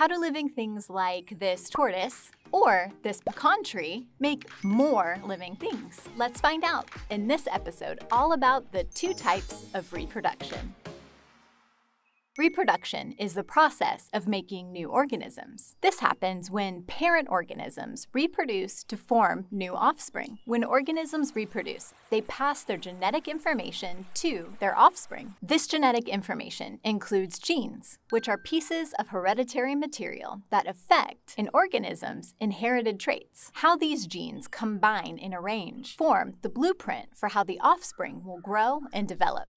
How do living things like this tortoise or this pecan tree make more living things? Let's find out in this episode all about the two types of reproduction. Reproduction is the process of making new organisms. This happens when parent organisms reproduce to form new offspring. When organisms reproduce, they pass their genetic information to their offspring. This genetic information includes genes, which are pieces of hereditary material that affect an organism's inherited traits. How these genes combine and arrange form the blueprint for how the offspring will grow and develop.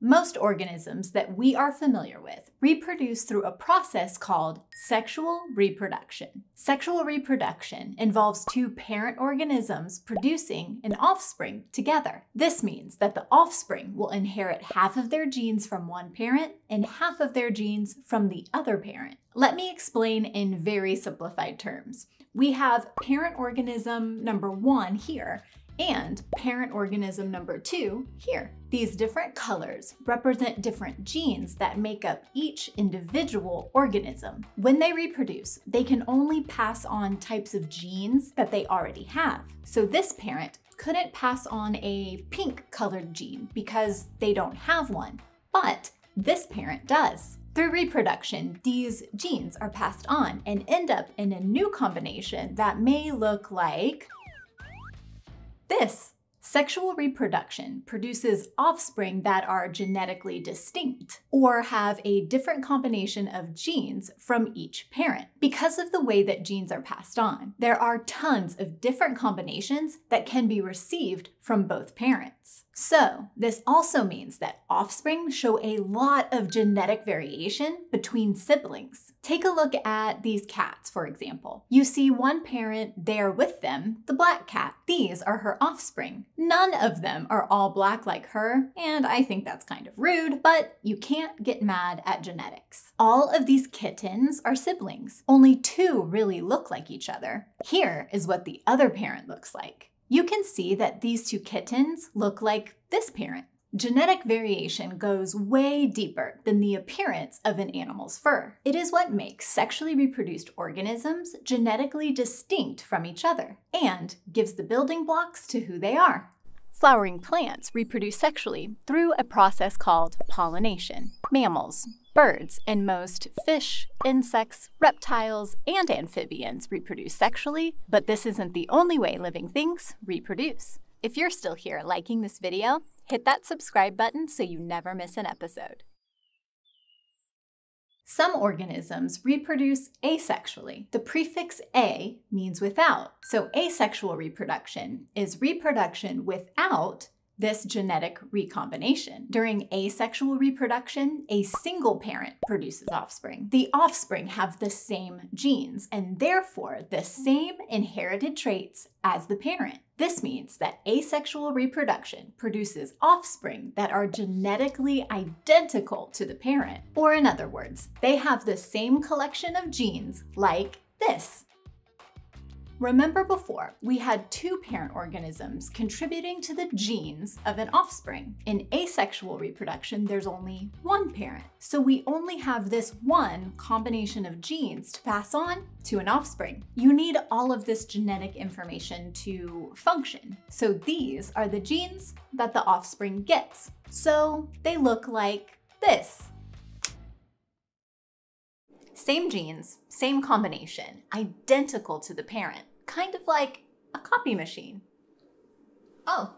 Most organisms that we are familiar with reproduce through a process called sexual reproduction. Sexual reproduction involves two parent organisms producing an offspring together. This means that the offspring will inherit half of their genes from one parent and half of their genes from the other parent. Let me explain in very simplified terms. We have parent organism number one here, and parent organism number two here. These different colors represent different genes that make up each individual organism. When they reproduce, they can only pass on types of genes that they already have. So this parent couldn't pass on a pink colored gene because they don't have one, but this parent does. Through reproduction, these genes are passed on and end up in a new combination that may look like this sexual reproduction produces offspring that are genetically distinct or have a different combination of genes from each parent. Because of the way that genes are passed on, there are tons of different combinations that can be received from both parents. So, this also means that offspring show a lot of genetic variation between siblings. Take a look at these cats, for example. You see one parent there with them, the black cat. These are her offspring. None of them are all black like her, and I think that's kind of rude, but you can't get mad at genetics. All of these kittens are siblings. Only two really look like each other. Here is what the other parent looks like you can see that these two kittens look like this parent. Genetic variation goes way deeper than the appearance of an animal's fur. It is what makes sexually reproduced organisms genetically distinct from each other and gives the building blocks to who they are. Flowering plants reproduce sexually through a process called pollination. Mammals, birds, and most fish, insects, reptiles, and amphibians reproduce sexually, but this isn't the only way living things reproduce. If you're still here liking this video, hit that subscribe button so you never miss an episode. Some organisms reproduce asexually. The prefix a means without. So asexual reproduction is reproduction without this genetic recombination. During asexual reproduction, a single parent produces offspring. The offspring have the same genes and therefore the same inherited traits as the parent. This means that asexual reproduction produces offspring that are genetically identical to the parent. Or in other words, they have the same collection of genes like this. Remember before, we had two parent organisms contributing to the genes of an offspring. In asexual reproduction, there's only one parent. So we only have this one combination of genes to pass on to an offspring. You need all of this genetic information to function. So these are the genes that the offspring gets. So they look like this. Same genes, same combination, identical to the parent, kind of like a copy machine. Oh.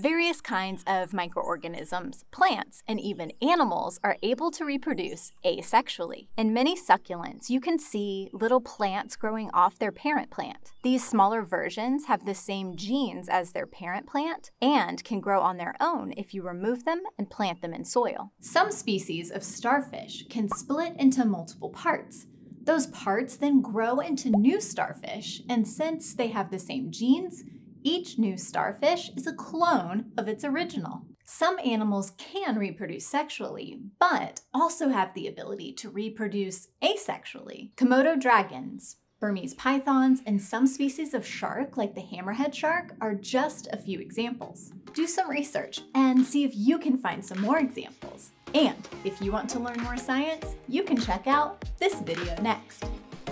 Various kinds of microorganisms, plants, and even animals are able to reproduce asexually. In many succulents, you can see little plants growing off their parent plant. These smaller versions have the same genes as their parent plant and can grow on their own if you remove them and plant them in soil. Some species of starfish can split into multiple parts, those parts then grow into new starfish, and since they have the same genes, each new starfish is a clone of its original. Some animals can reproduce sexually, but also have the ability to reproduce asexually. Komodo dragons, Burmese pythons and some species of shark, like the hammerhead shark, are just a few examples. Do some research and see if you can find some more examples. And if you want to learn more science, you can check out this video next.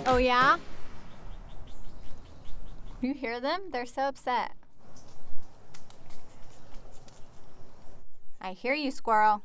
Oh yeah? You hear them? They're so upset. I hear you, squirrel.